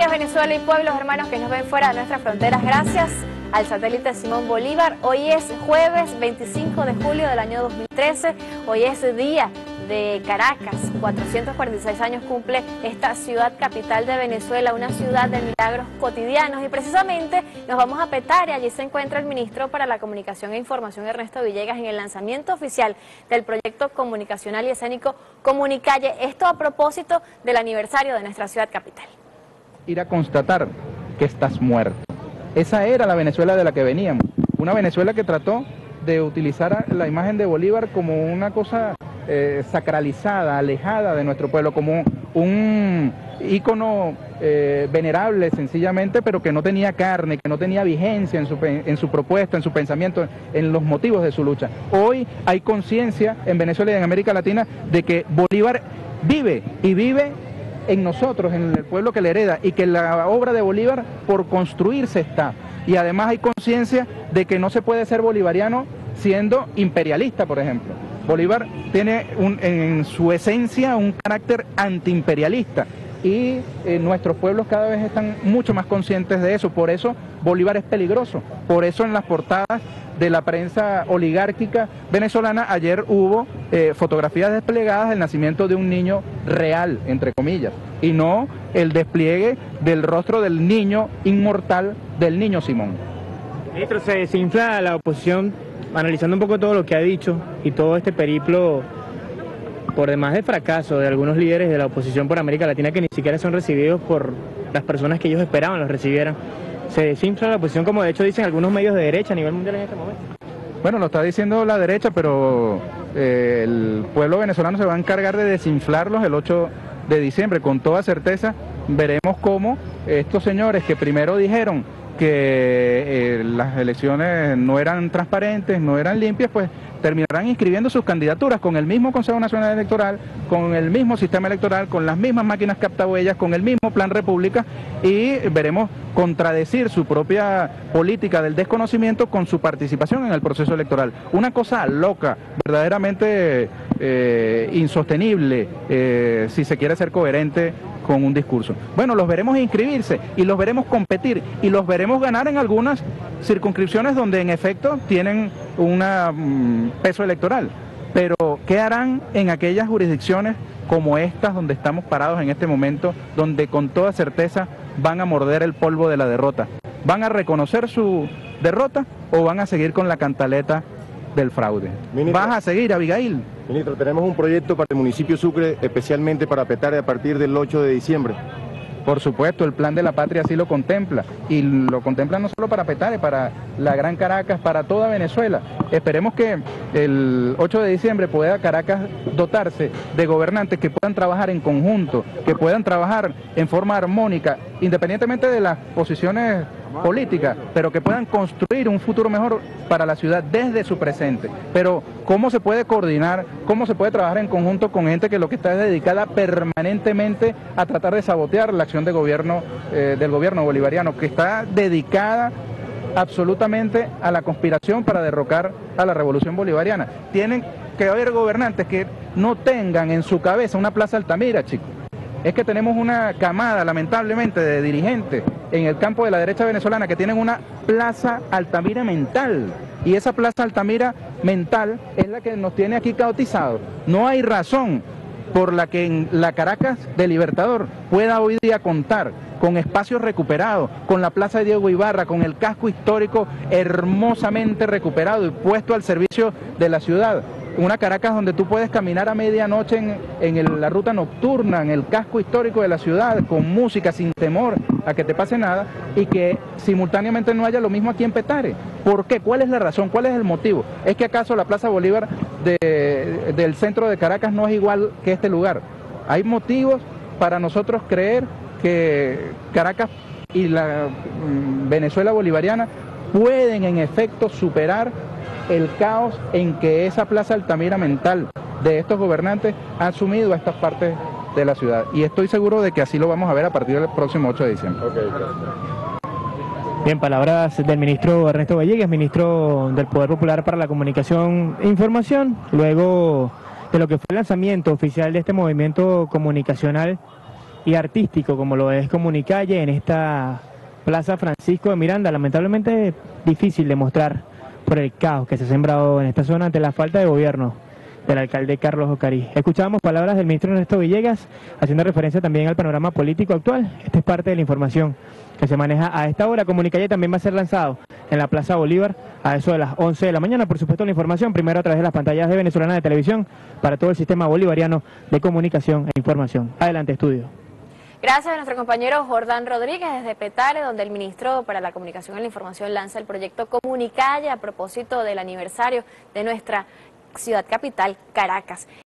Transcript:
días Venezuela y pueblos hermanos que nos ven fuera de nuestras fronteras. Gracias al satélite Simón Bolívar. Hoy es jueves 25 de julio del año 2013. Hoy es día de Caracas. 446 años cumple esta ciudad capital de Venezuela, una ciudad de milagros cotidianos. Y precisamente nos vamos a Petare. Allí se encuentra el ministro para la Comunicación e Información, Ernesto Villegas, en el lanzamiento oficial del proyecto comunicacional y escénico Comunicalle. Esto a propósito del aniversario de nuestra ciudad capital. Ir a constatar que estás muerto. Esa era la Venezuela de la que veníamos. Una Venezuela que trató de utilizar la imagen de Bolívar como una cosa eh, sacralizada, alejada de nuestro pueblo, como un ícono eh, venerable sencillamente, pero que no tenía carne, que no tenía vigencia en su, en su propuesta, en su pensamiento, en los motivos de su lucha. Hoy hay conciencia en Venezuela y en América Latina de que Bolívar vive y vive en nosotros, en el pueblo que le hereda, y que la obra de Bolívar por construirse está. Y además hay conciencia de que no se puede ser bolivariano siendo imperialista, por ejemplo. Bolívar tiene en su esencia un carácter antiimperialista y eh, nuestros pueblos cada vez están mucho más conscientes de eso. Por eso Bolívar es peligroso. Por eso en las portadas de la prensa oligárquica venezolana ayer hubo eh, fotografías desplegadas del nacimiento de un niño real, entre comillas, y no el despliegue del rostro del niño inmortal del niño Simón. Ministro, se desinfla la oposición analizando un poco todo lo que ha dicho y todo este periplo por demás de fracaso de algunos líderes de la oposición por América Latina que ni siquiera son recibidos por las personas que ellos esperaban los recibieran. Se desinfla la oposición como de hecho dicen algunos medios de derecha a nivel mundial en este momento. Bueno, lo está diciendo la derecha, pero eh, el pueblo venezolano se va a encargar de desinflarlos el 8 de diciembre. Con toda certeza veremos cómo estos señores que primero dijeron que eh, las elecciones no eran transparentes, no eran limpias, pues terminarán inscribiendo sus candidaturas con el mismo Consejo Nacional Electoral, con el mismo sistema electoral, con las mismas máquinas captahuellas, con el mismo Plan República y veremos contradecir su propia política del desconocimiento con su participación en el proceso electoral. Una cosa loca, verdaderamente eh, insostenible, eh, si se quiere ser coherente con un discurso. Bueno, los veremos inscribirse y los veremos competir y los veremos ganar en algunas circunscripciones donde en efecto tienen un mm, peso electoral. Pero, ¿qué harán en aquellas jurisdicciones como estas donde estamos parados en este momento, donde con toda certeza van a morder el polvo de la derrota? ¿Van a reconocer su derrota o van a seguir con la cantaleta del fraude. ¿Vas a seguir, Abigail? Ministro, tenemos un proyecto para el municipio Sucre, especialmente para Petare a partir del 8 de diciembre. Por supuesto, el plan de la patria así lo contempla y lo contempla no solo para Petare, para la Gran Caracas, para toda Venezuela. Esperemos que el 8 de diciembre pueda Caracas dotarse de gobernantes que puedan trabajar en conjunto, que puedan trabajar en forma armónica, independientemente de las posiciones política, pero que puedan construir un futuro mejor para la ciudad desde su presente. Pero ¿cómo se puede coordinar, cómo se puede trabajar en conjunto con gente que lo que está es dedicada permanentemente a tratar de sabotear la acción de gobierno, eh, del gobierno bolivariano, que está dedicada absolutamente a la conspiración para derrocar a la revolución bolivariana? Tienen que haber gobernantes que no tengan en su cabeza una plaza Altamira, chicos es que tenemos una camada, lamentablemente, de dirigentes en el campo de la derecha venezolana que tienen una plaza Altamira mental. Y esa plaza Altamira mental es la que nos tiene aquí caotizados. No hay razón por la que en la Caracas de Libertador pueda hoy día contar con espacios recuperados, con la Plaza de Diego Ibarra, con el casco histórico hermosamente recuperado y puesto al servicio de la ciudad una Caracas donde tú puedes caminar a medianoche en, en la ruta nocturna, en el casco histórico de la ciudad, con música, sin temor a que te pase nada, y que simultáneamente no haya lo mismo aquí en Petare. ¿Por qué? ¿Cuál es la razón? ¿Cuál es el motivo? ¿Es que acaso la Plaza Bolívar del centro de Caracas no es igual que este lugar? Hay motivos para nosotros creer que Caracas y la mm, Venezuela bolivariana pueden en efecto superar el caos en que esa plaza Altamira mental de estos gobernantes ha asumido a estas partes de la ciudad. Y estoy seguro de que así lo vamos a ver a partir del próximo 8 de diciembre. Bien, palabras del ministro Ernesto Vallegues, ministro del Poder Popular para la Comunicación e Información, luego de lo que fue el lanzamiento oficial de este movimiento comunicacional y artístico como lo es Comunicalle en esta Plaza Francisco de Miranda. Lamentablemente difícil de mostrar por el caos que se ha sembrado en esta zona ante la falta de gobierno del alcalde Carlos Ocarí. Escuchábamos palabras del ministro Ernesto Villegas haciendo referencia también al panorama político actual. Esta es parte de la información que se maneja a esta hora. Comunicalle también va a ser lanzado en la Plaza Bolívar a eso de las 11 de la mañana. Por supuesto, la información primero a través de las pantallas de Venezolana de Televisión para todo el sistema bolivariano de comunicación e información. Adelante, estudio. Gracias a nuestro compañero Jordán Rodríguez desde Petare, donde el ministro para la Comunicación y la Información lanza el proyecto Comunicalle a propósito del aniversario de nuestra ciudad capital, Caracas.